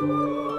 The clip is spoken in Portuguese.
Música